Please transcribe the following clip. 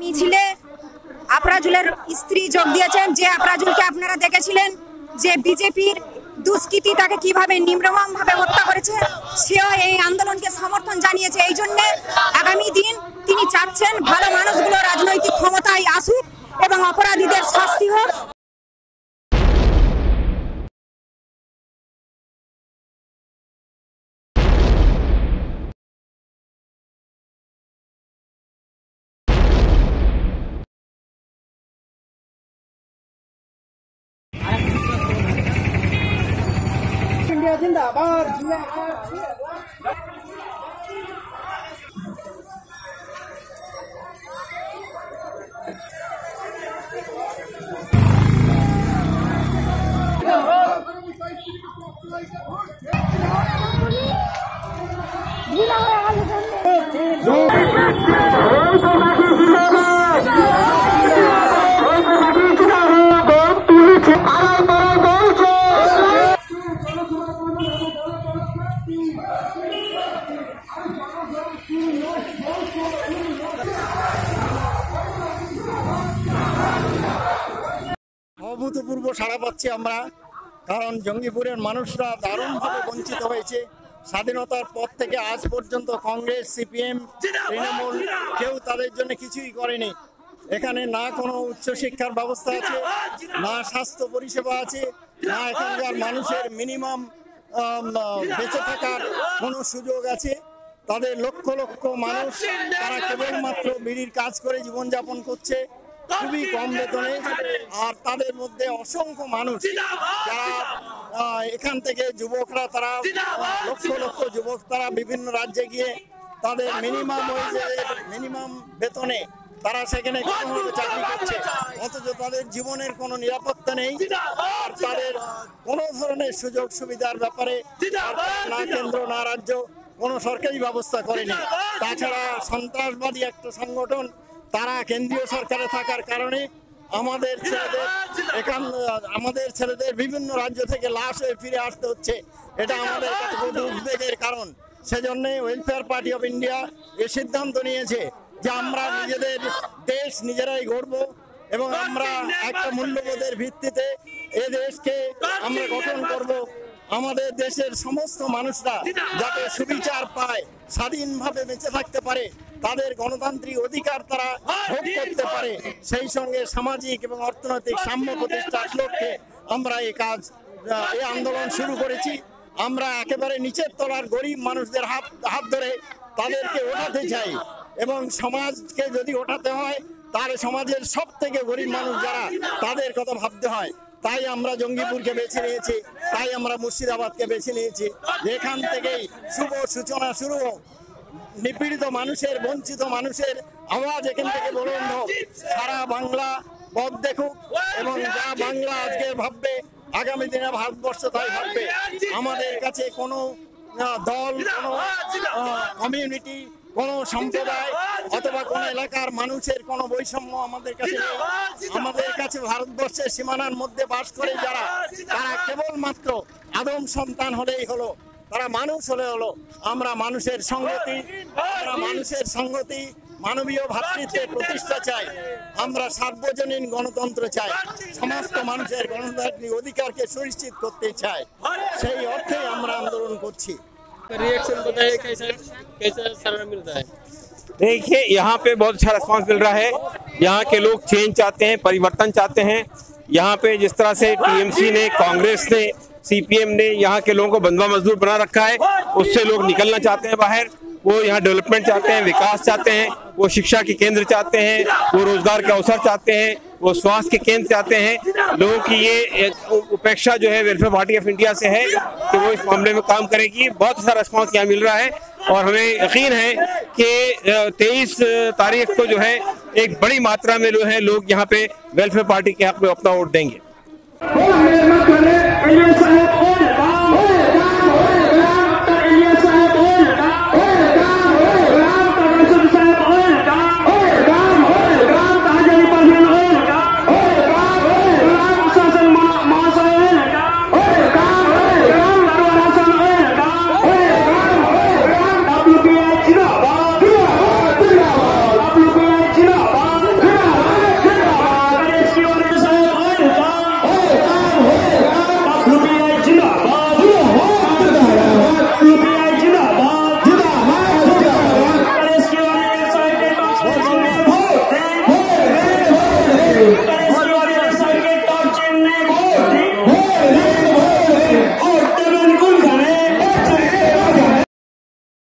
মিছিলে আপরাজুলের স্ত্রী যোগ দিয়েছেন। যে আপরাজুলকে আপনারা দেখেছিলেন, যে বিজেপির দুষ্কৃতি তাকে কীভাবে নিম্রমম ভাবে হত্যা করেছে, সেও এই আন্দোলনকে সমর্থন জানিয়েছে। এই জন্য অভূতপূর্ব সাড়া পাচ্ছি আমরা। কারণ জঙ্গিপুরের মানুষরা দারুণভাবে বঞ্চিত হয়েছে। স্বাধীনতার পর থেকে আজ পর্যন্ত কংগ্রেস সিপিএম তৃণমূল কেউ তাদের জন্য কিছুই করেনি। এখানে না কোনো উচ্চশিক্ষার ব্যবস্থা আছে না স্বাস্থ্য পরিষেবা আছে না এখানকার মানুষের মিনিমাম বেঁচে থাকার কোনো সুযোগ আছে। তাদের লক্ষ লক্ষ মানুষ তারা কেবলমাত্র বিড়ির কাজ করে জীবনযাপন করছে। খুবই কম বেতনে আর তাদের মধ্যে অসংখ্য মানুষ যারা এখান থেকে যুবকরা তারা লক্ষ লক্ষ যুবক তারা বিভিন্ন রাজ্যে গিয়ে তাদের মিনিমাম ওয়েজের মিনিমাম বেতনে তারা সেখানে কোনোভাবে চাকরি করছে। অথচ তাদের জীবনের কোনো নিরাপত্তা নেই। আর তাদের কোনো ধরনের সুযোগ সুবিধার ব্যাপারে না কেন্দ্র না রাজ্য কোনো সরকারি ব্যবস্থা করেনি। তাছাড়া সন্ত্রাসবাদী একটা সংগঠন তারা কেন্দ্রীয় সরকারে থাকার কারণে আমাদের ছেলেদের এখান আমাদের ছেলেদের বিভিন্ন রাজ্য থেকে লাশ হয়ে ফিরে আসতে হচ্ছে। এটা আমাদের কাছে খুব উদ্বেগের কারণ। সেজন্য ওয়েলফেয়ার পার্টি অফ ইন্ডিয়া এ সিদ্ধান্ত নিয়েছে যে আমরা নিজেদের দেশ নিজেরাই গড়ব এবং আমরা একটা মূল্যবোধের ভিত্তিতে এ দেশকে আমরা গঠন করব। আমাদের দেশের সমস্ত মানুষরা যাতে সুবিচার পায় স্বাধীনভাবে বেঁচে থাকতে পারে তাদের গণতান্ত্রিক অধিকার তারা ভোগ করতে পারে সেই সঙ্গে সামাজিক এবং অর্থনৈতিক সাম্য প্রতিষ্ঠার লক্ষ্যে আমরা এই কাজ এই আন্দোলন শুরু করেছি। আমরা একেবারে নিচের তলার গরিব মানুষদের হাত হাত ধরে তাদেরকে ওঠাতে চাই এবং সমাজকে যদি ওঠাতে হয় তাহলে সমাজের সব থেকে গরিব মানুষ যারা তাদের কথা ভাবতে হয়। তাই আমরা জঙ্গিপুরকে বেছে নিয়েছি। তাই আমরা মুর্শিদাবাদকে বেছে নিয়েছি। যেখান থেকেই শুভ সূচনা শুরু হোক, নিপীড়িত মানুষের, বঞ্চিত মানুষের আওয়াজ এখান থেকে বলুন হোক, সারা বাংলা পথ দেখুক এবং যা বাংলা আজকে ভাববে, আগামী দিনে ভারতবর্ষ তাই ভাববে। আমাদের কাছে কোনো দল, কোনো কমিউনিটি কোনো সম্প্রদায় অথবা কোনো এলাকার মানুষের কোনো বৈষম্য আমাদের কাছে নেই আমাদের কাছে ভারতবর্ষের সীমানার মধ্যে বাস করে যারা তারা কেবলমাত্র আদম সন্তান হলেই হলো তারা মানুষ হলে হলো আমরা মানুষের সংগতি আমরা মানুষের সংগতি মানবীয় ভ্রাতৃত্বের প্রতিষ্ঠা চাই আমরা সার্বজনীন গণতন্ত্র চাই সমস্ত মানুষের গণতান্ত্রিক অধিকারকে সুনিশ্চিত করতে চাই সেই অর্থে আমরা আন্দোলন করছি रिएक्शन बताइए कैसा कैसा सारा मिलता है देखिए, यहाँ पे बहुत अच्छा रिस्पांस मिल रहा है। यहाँ के लोग चेंज चाहते हैं, परिवर्तन चाहते हैं। यहाँ पे जिस तरह से टीएमसी ने, कांग्रेस ने सीपीएम ने यहाँ के लोगों को बंधुआ मजदूर बना रखा है, उससे लोग निकलना चाहते हैं बाहर। वो यहाँ डेवलपमेंट चाहते हैं, विकास चाहते हैं, वो शिक्षा के केंद्र चाहते हैं, वो रोज़गार के अवसर चाहते हैं, वो स्वास्थ्य के केंद्र चाहते हैं। लोगों की ये उपेक्षा जो है वेलफेयर पार्टी ऑफ़ इंडिया से है कि वो इस मामले में काम करेगी। बहुत अच्छा रिस्पॉन्स यहाँ मिल रहा है। और हमें यकीन है कि तेईस तारीख को जो है, एक बड़ी मात्रा में जो है, लोग यहाँ पे वेलफेयर पार्टी के हक में अपना वोट देंगे।